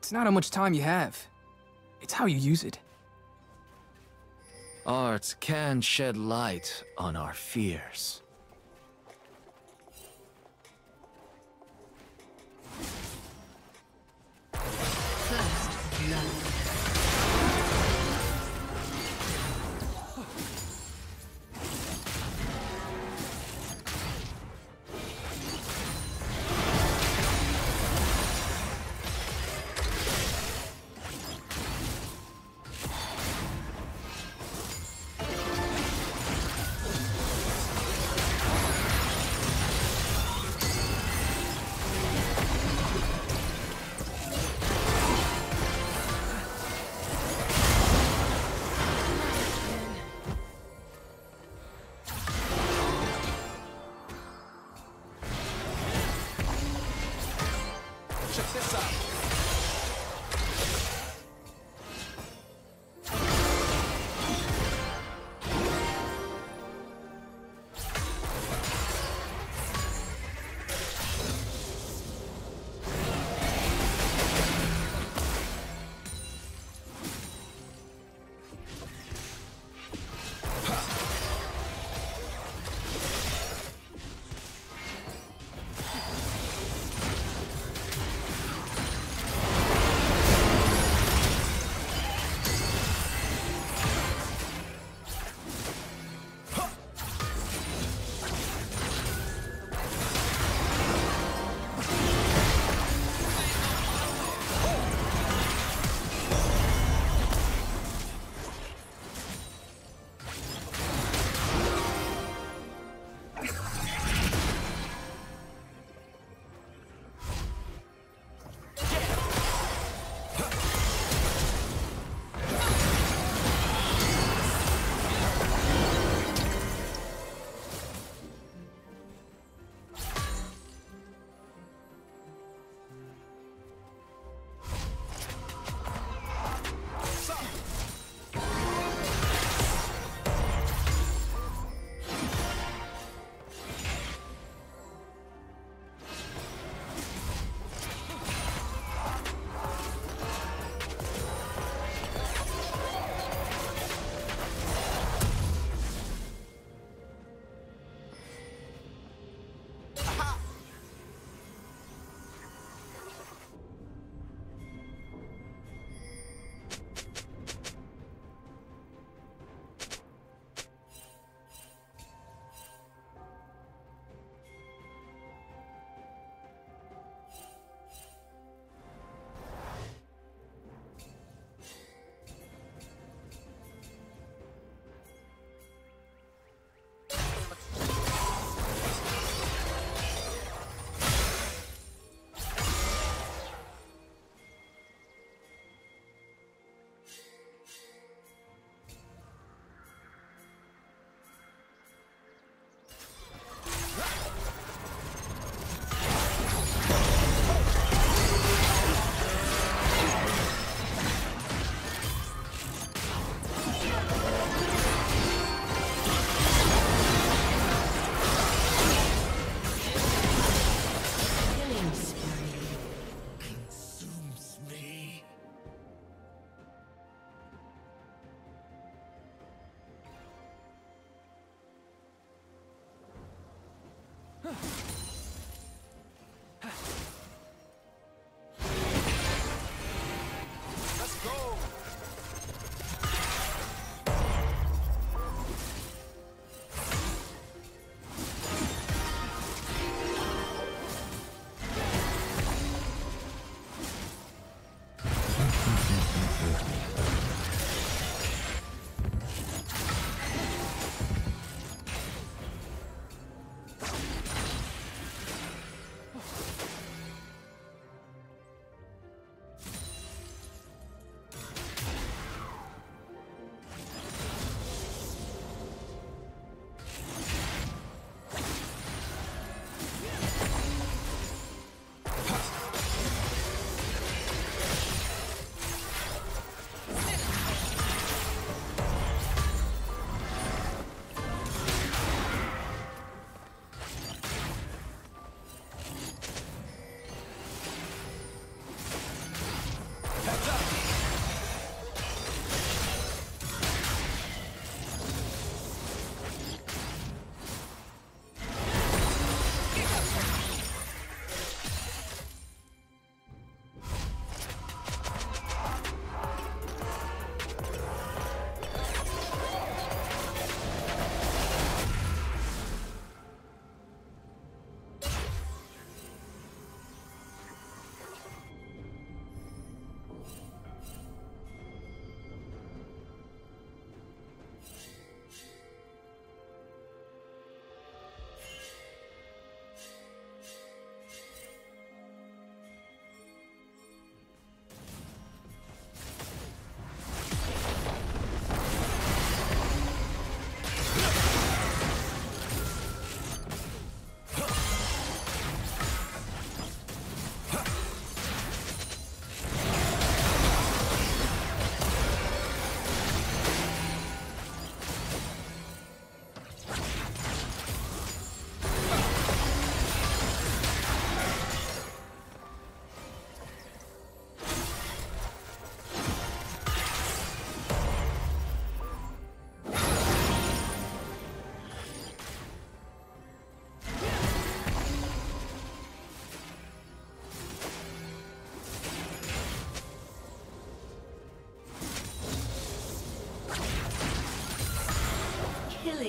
It's not how much time you have, it's how you use it. Art can shed light on our fears.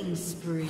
Killing spree.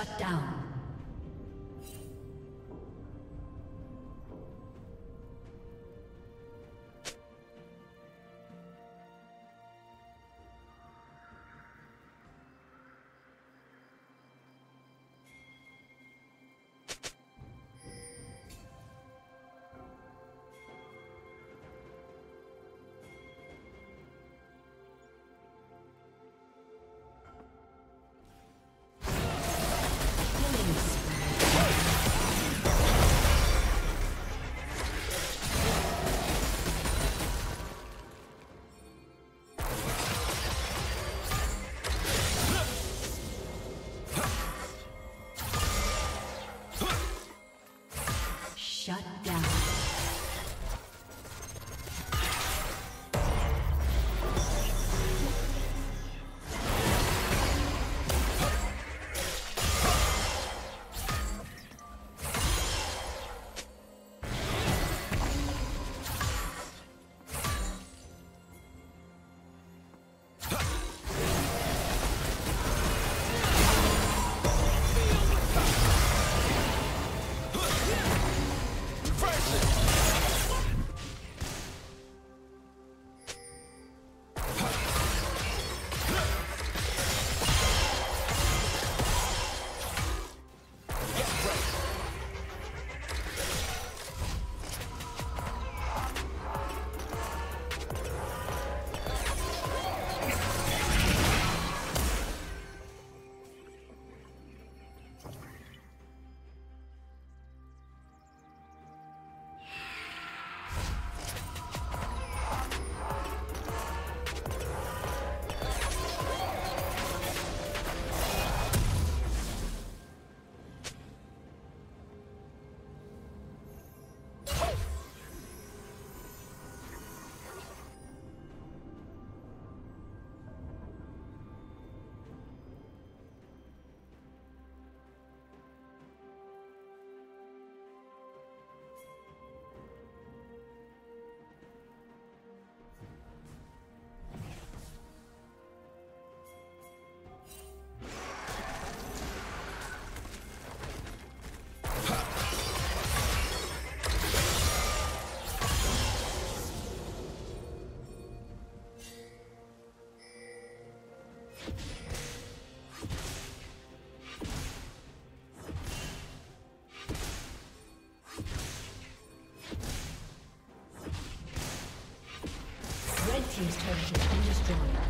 Shut down. Has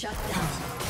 Shut down.